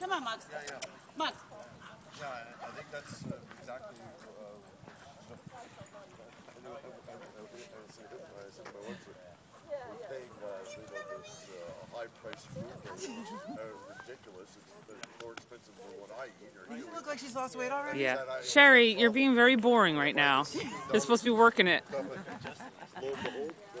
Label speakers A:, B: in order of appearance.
A: Come on, Mugs. Mugs.
B: Yeah, I, I think that's uh, exactly. Uh, I know. I, I, I, we're paying uh, you know this uh, high price food that's ridiculous. It's more expensive than what I eat or
A: You
B: you.
A: look like she's lost weight already.
C: Yeah. Sherry, you're being very boring right now. You're supposed to be working it.
B: Lo and behold, uh,